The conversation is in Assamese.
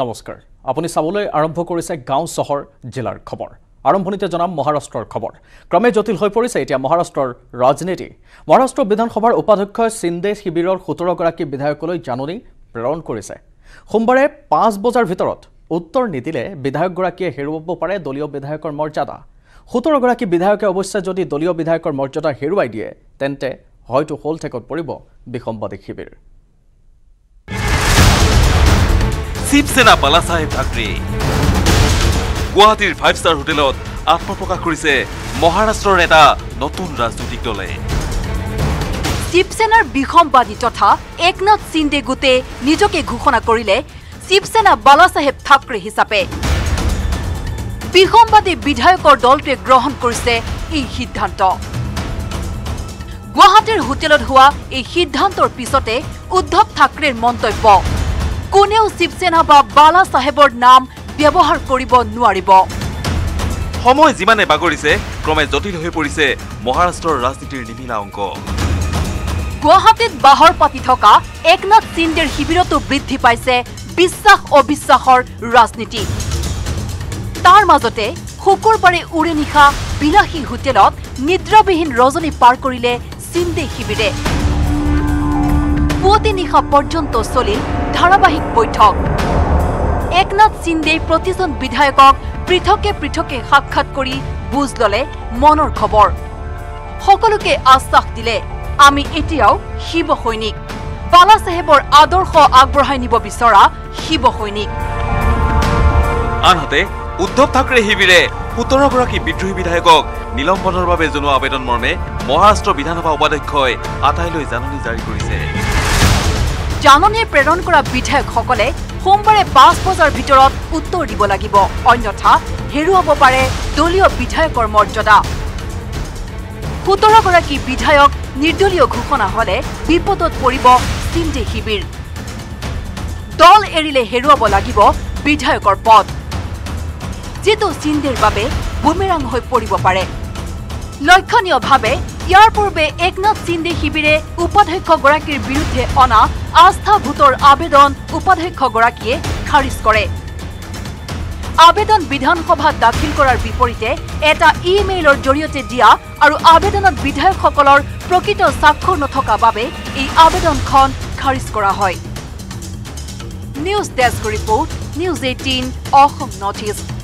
নমস্কাৰ। আপুনি চাবলৈ আৰম্ভ কৰিছে গাঁও চহৰ জিলাৰ খবৰ। আৰম্ভণিতে জনাম মহাৰাষ্ট্ৰৰ খবৰ। ক্ৰমে জটিল হৈ পৰিছে এতিয়া মহাৰাষ্ট্ৰৰ ৰাজনীতি। মহাৰাষ্ট্ৰ বিধানসভাৰ উপাধ্যক্ষই চিন্দে শিবিৰৰ সোতৰগৰাকী বিধায়কলৈ জাননী প্ৰেৰণ কৰিছে। সোমবাৰে পাঁচ বজাৰ ভিতৰত উত্তৰ নিদিলে বিধায়কগৰাকীয়ে হেৰুৱাব পাৰে দলীয় বিধায়কৰ মৰ্যাদা। সোতৰগৰাকী বিধায়কে অৱশ্যে যদি দলীয় বিধায়কৰ মৰ্যাদা হেৰুৱাই দিয়ে তেন্তে হয়তো শোলঠেকত পৰিব বিসম্বাদী শিবিৰ। শিৱসেনা বালাচাহেব ঠাকৰে গুৱাহাটীৰ ফাইভ ষ্টাৰ হোটেলত আত্মপ্ৰকাশ কৰিছে মহাৰাষ্ট্ৰৰ এটা নতুন ৰাজনৈতিক দলে। শিৱসেনাৰ বিসম্বাদী তথা একনাথ সিন্দে গোটে নিজকে ঘোষণা কৰিলে শিৱসেনা বালাচাহেব থাকৰে হিচাপে। বিসম্বাদী বিধায়কৰ দলটোৱে গ্ৰহণ কৰিছে এই সিদ্ধান্ত। গুৱাহাটীৰ হোটেলত হোৱা এই সিদ্ধান্তৰ পিছতে উদ্ধৱ থাকৰেৰ মন্তব্য। কোনেও শিৱসেনা বা বালা চাহেবৰ নাম ব্যৱহাৰ কৰিব নোৱাৰিব। সময় যিমানে বাগৰিছে ক্ৰমে জটিল হৈ পৰিছে মহাৰাষ্ট্ৰৰ ৰাজনীতিৰ নিমিলা অংক। গুৱাহাটীত বাহৰ পাতি থকা একনাথ সিন্দেৰ শিবিৰতো বৃদ্ধি পাইছে বিশ্বাস অবিশ্বাসৰ ৰাজনীতি। তাৰ মাজতে শুকুৰবাৰে উৰে নিশা বিলাসী হোটেলত নিদ্ৰাবিহীন ৰজনী পাৰ কৰিলে সিন্দে শিবিৰে। পুৱতি নিশা পৰ্যন্ত চলিল ধাৰাবাহিক বৈঠক। একনাথ সিন্দেই প্ৰতিজন বিধায়কক পৃথকে পৃথকে সাক্ষাৎ কৰি বুজ ললে মনৰ খবৰ। সকলোকে আশ্বাস দিলে আমি এতিয়াও শিৱ সৈনিক বালা চাহেবৰ আদৰ্শ আগবঢ়াই নিব বিচৰা শিৱ সৈনিক আনহাতে উদ্ধৱ থাকৰে শিবিৰে সোতৰগৰাকী বিদ্ৰোহী বিধায়কক নিলম্বনৰ বাবে জনোৱা আবেদন মৰ্মে মহাৰাষ্ট্ৰ বিধানসভা উপাধ্যক্ষই আটাইলৈ জাননী জাৰি কৰিছে। জাননী প্ৰেৰণ কৰা বিধায়কসকলে সোমবাৰে পাঁচ বজাৰ ভিতৰত উত্তৰ দিব লাগিব। অন্যথা হেৰুৱাব পাৰে দলীয় বিধায়কৰ মৰ্যাদা। সোতৰগৰাকী বিধায়ক নিৰ্দলীয় ঘোষণা হলে বিপদত পৰিব চিন্দে শিবিৰ। দল এৰিলে হেৰুৱাব লাগিব বিধায়কৰ পদ। যিটো চিন্দেৰ বাবে বুমেৰাং হৈ পৰিব পাৰে। লক্ষণীয়ভাৱে ইয়াৰ পূৰ্বে একনাথ সিন্দে শিবিৰে উপাধ্যক্ষগৰাকীৰ বিৰুদ্ধে অনা আস্থা ভোটৰ আবেদন উপাধ্যক্ষগৰাকীয়ে খাৰিজ কৰে। আবেদন বিধানসভাত দাখিল কৰাৰ বিপৰীতে এটা ই মেইলৰ জৰিয়তে দিয়া আৰু আবেদনত বিধায়কসকলৰ প্ৰকৃত স্বাক্ষৰ নথকা বাবে এই আবেদনখন খাৰিজ কৰা হয়। News desk report news eighteen Assam north east.